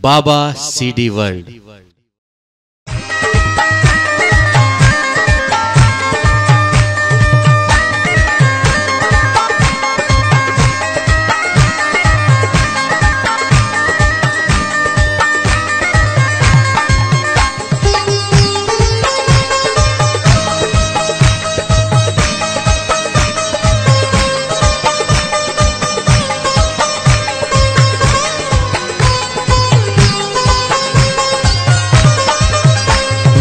बाबा CD world.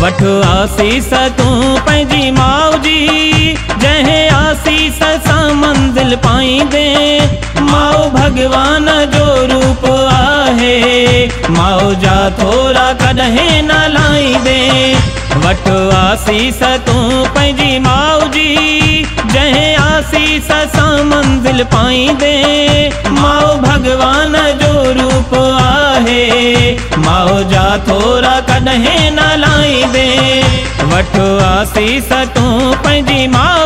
वठ आसीस तूं पंहिंजी माउजी जंहिं आसीस सां मंज़िल पाईंदे। माउ भॻवान जो रूप आहे माउ जा थोरा कॾहिं न लाहींदे वठ आसीस तूं पंहिंजी माउजी जंहिं आसीस सां मंज़िल पाईंदे। माउ भॻवान जो रूप आहे आसीस तूं पंहिंजी माउजी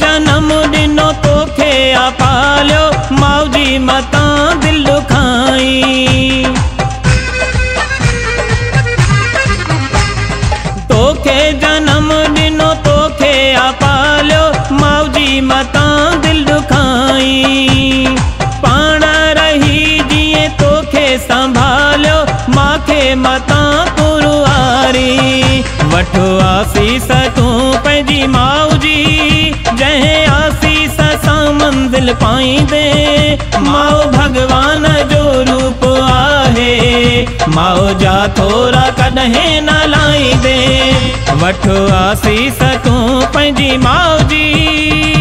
जनम ॾिनो तोखे आ पालियो। माउजी मतां दिल दुखाई। तोखे जनम ॾिनो तोखे आ पालियो। माउजी मतां दिल दुखाई। पाण रही जीअं तोखे संभालियो। माखे मतां पुरवारी वठो आसीस तूं पंहिंजी माउजी मंज़िल पाईंदे माओ भगवान जो रूप आहे। माओ जा थोरा कॾहिं न लाहींदे वठो आसीस तूं पंहिंजी माउजी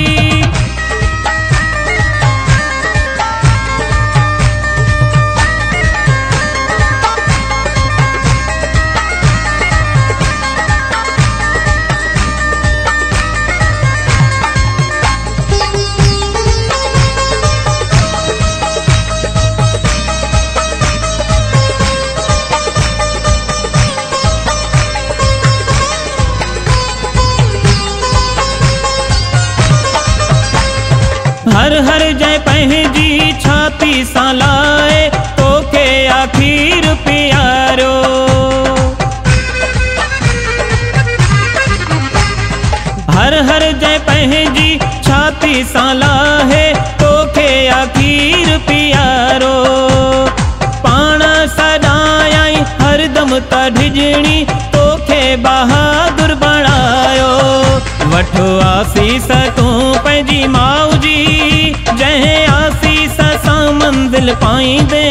हर हर जय पंहिंजी छाती सां लाए तोखे आखिर प्यारो। हर हर जय पंहिंजी छाती सां लाहे तोखे आखिर प्यारो। पाण सदाई हरदम त ढिजणी तोखे बहादुर बणायो वठो आसीस तूं पंहिंजी माउजी, जंहिं आसीस सां मंज़िल पाईंदे।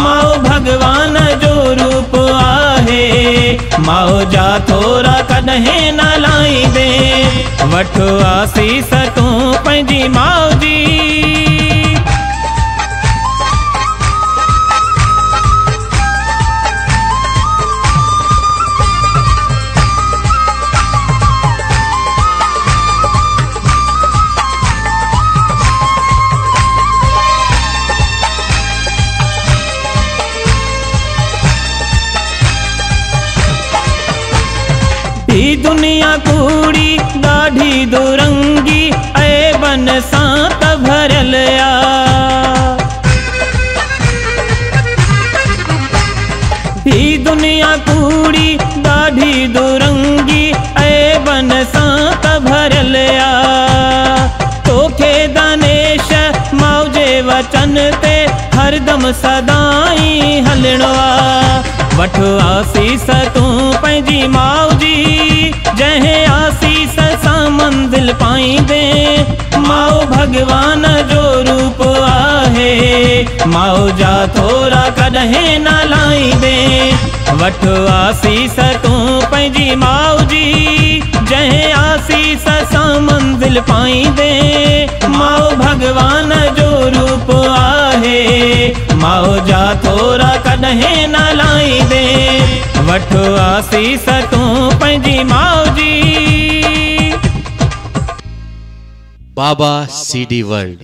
माउ भॻवान जो रूप आहे माओ जा थोरा कॾहिं न लाहींदे। वठो आसीस तू पंहिंजी माउजी कूड़ी ॾाढी दुरंगी ऐबन सां त भरियल आ दुनिया कूड़ी ॾाढी दुरंगी ऐबन सां त भरियल आ तोखे दानेश मौजे वचन ते, हरदम सदाई हलणो आ वठ आसीस तूं पंहिंजी जंहिं आसीस सां मंज़िल पाईंदे माउ भॻवान जो रूप आहे, माओ जा थोरा कॾहिं न लाई लाहींदे वठ आसीस तूं पंहिंजी माउजी जंहिं आसीस सां मंज़िल पाईंदे माउ भॻवान जो रूप माओ जा थोरा कदे न लाई दे। वठ आसीस तू पंहिंजी माओ जी। बाबा सीडी वर्ल्ड।